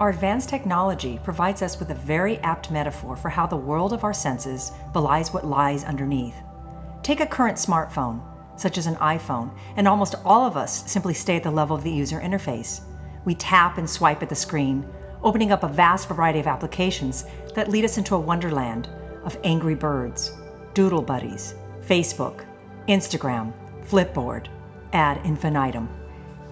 Our advanced technology provides us with a very apt metaphor for how the world of our senses belies what lies underneath. Take a current smartphone, such as an iPhone, and almost all of us simply stay at the level of the user interface. We tap and swipe at the screen, opening up a vast variety of applications that lead us into a wonderland of angry birds, doodle buddies, Facebook, Instagram, Flipboard, ad infinitum.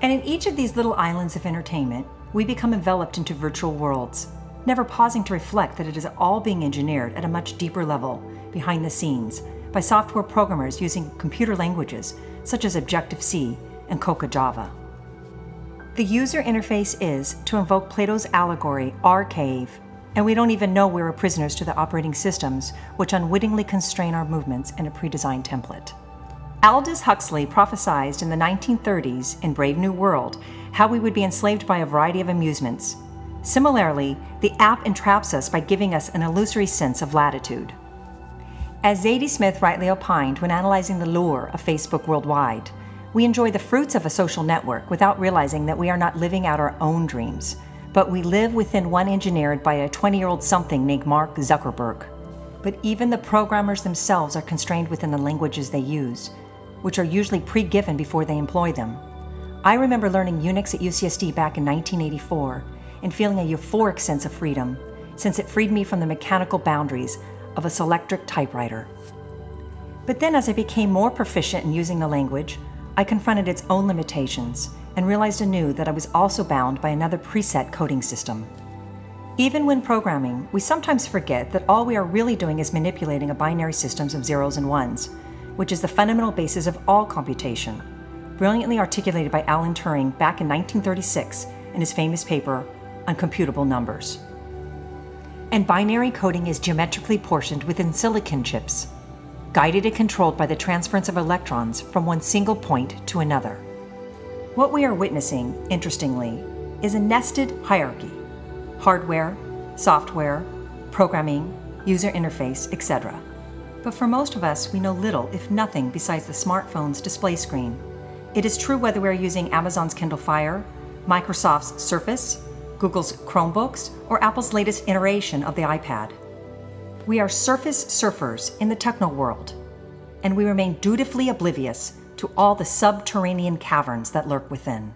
And in each of these little islands of entertainment, we become enveloped into virtual worlds, never pausing to reflect that it is all being engineered at a much deeper level, behind the scenes, by software programmers using computer languages such as Objective C and Cocoa Java. The user interface is, to invoke Plato's allegory, our cave, and we don't even know we are prisoners to the operating systems which unwittingly constrain our movements in a pre designed template. Aldous Huxley prophesied in the 1930s in Brave New World how we would be enslaved by a variety of amusements. Similarly, the app entraps us by giving us an illusory sense of latitude. As Zadie Smith rightly opined when analyzing the lure of Facebook worldwide, we enjoy the fruits of a social network without realizing that we are not living out our own dreams, but we live within one engineered by a 20 year old something named Mark Zuckerberg. But even the programmers themselves are constrained within the languages they use, which are usually pre given before they employ them. I remember learning Unix at UCSD back in 1984 and feeling a euphoric sense of freedom, since it freed me from the mechanical boundaries of a Selectric typewriter. But then, as I became more proficient in using the language, I confronted its own limitations and realized anew that I was also bound by another preset coding system. Even when programming, we sometimes forget that all we are really doing is manipulating a binary system of zeros and ones, which is the fundamental basis of all computation brilliantly articulated by Alan Turing back in 1936 in his famous paper on computable numbers. And binary coding is geometrically portioned within silicon chips, guided and controlled by the transference of electrons from one single point to another. What we are witnessing, interestingly, is a nested hierarchy hardware, software, programming, user interface, etc. But for most of us, we know little, if nothing, besides the smartphone's display screen it is true whether we're using Amazon's Kindle Fire, Microsoft's Surface, Google's Chromebooks, or Apple's latest iteration of the iPad. We are surface surfers in the techno world, and we remain dutifully oblivious to all the subterranean caverns that lurk within.